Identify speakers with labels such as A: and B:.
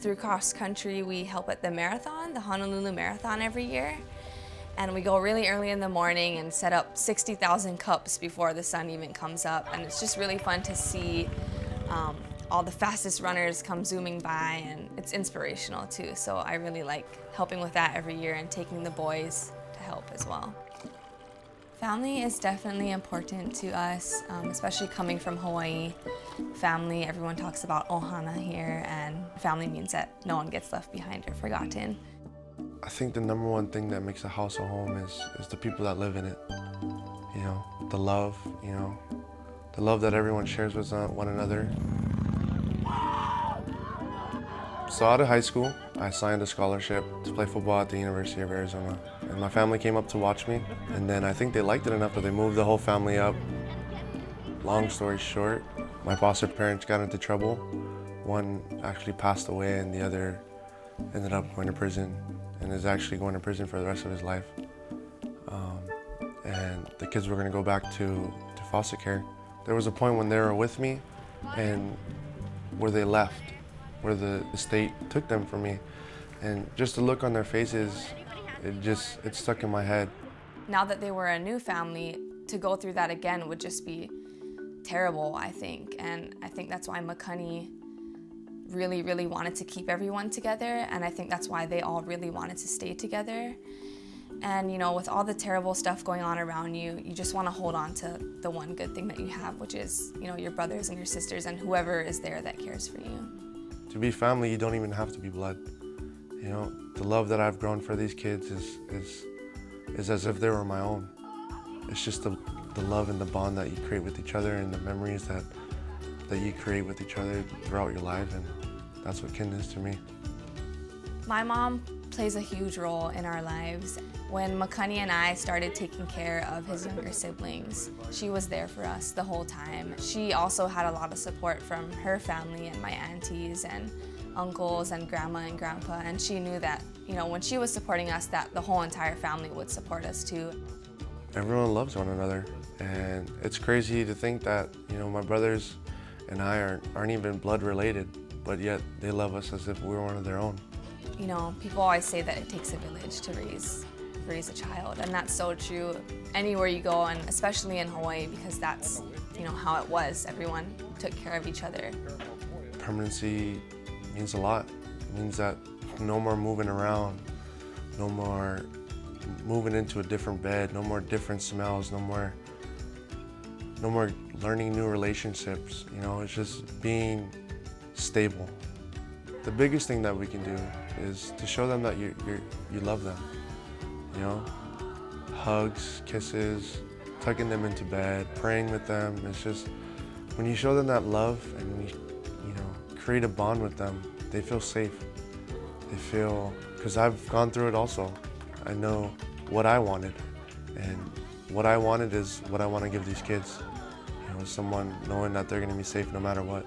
A: Through cross country, we help at the marathon, the Honolulu Marathon every year. And we go really early in the morning and set up 60,000 cups before the sun even comes up. And it's just really fun to see um, all the fastest runners come zooming by and it's inspirational too. So I really like helping with that every year and taking the boys to help as well. Family is definitely important to us, um, especially coming from Hawaii. Family, everyone talks about ohana here, and family means that no one gets left behind or forgotten.
B: I think the number one thing that makes a house a home is, is the people that live in it. You know, the love, you know, the love that everyone shares with uh, one another. So out of high school, I signed a scholarship to play football at the University of Arizona. And my family came up to watch me. And then I think they liked it enough that they moved the whole family up. Long story short, my foster parents got into trouble. One actually passed away and the other ended up going to prison and is actually going to prison for the rest of his life. Um, and the kids were gonna go back to, to foster care. There was a point when they were with me and where they left where the, state took them from me. And just the look on their faces, it just, it stuck in my head.
A: Now that they were a new family, to go through that again would just be terrible, I think. And I think that's why Makani really, really wanted to keep everyone together. And I think that's why they all really wanted to stay together. And you know, with all the terrible stuff going on around you, you just want to hold on to the one good thing that you have, which is, you know, your brothers and your sisters and whoever is there that cares for you.
B: To be family, you don't even have to be blood. You know, the love that I've grown for these kids is, is, is as if they were my own. It's just the, the love and the bond that you create with each other and the memories that, that you create with each other throughout your life, and that's what kin is to me.
A: My mom plays a huge role in our lives. When Makani and I started taking care of his younger siblings, she was there for us the whole time. She also had a lot of support from her family and my aunties and uncles and grandma and grandpa, and she knew that, you know, when she was supporting us, that the whole entire family would support us too.
B: Everyone loves one another, and it's crazy to think that, you know, my brothers and I aren't, aren't even blood related, but yet they love us as if we were one of their own.
A: You know, people always say that it takes a village to raise raise a child, and that's so true anywhere you go, and especially in Hawaii because that's you know how it was. Everyone took care of each other.
B: Permanency means a lot. It means that no more moving around, no more moving into a different bed, no more different smells, no more no more learning new relationships. You know, it's just being stable. The biggest thing that we can do is to show them that you, you you love them. You know, hugs, kisses, tucking them into bed, praying with them. It's just, when you show them that love and you, you know, create a bond with them, they feel safe. They feel, because I've gone through it also. I know what I wanted. And what I wanted is what I want to give these kids. You know, someone knowing that they're going to be safe no matter what.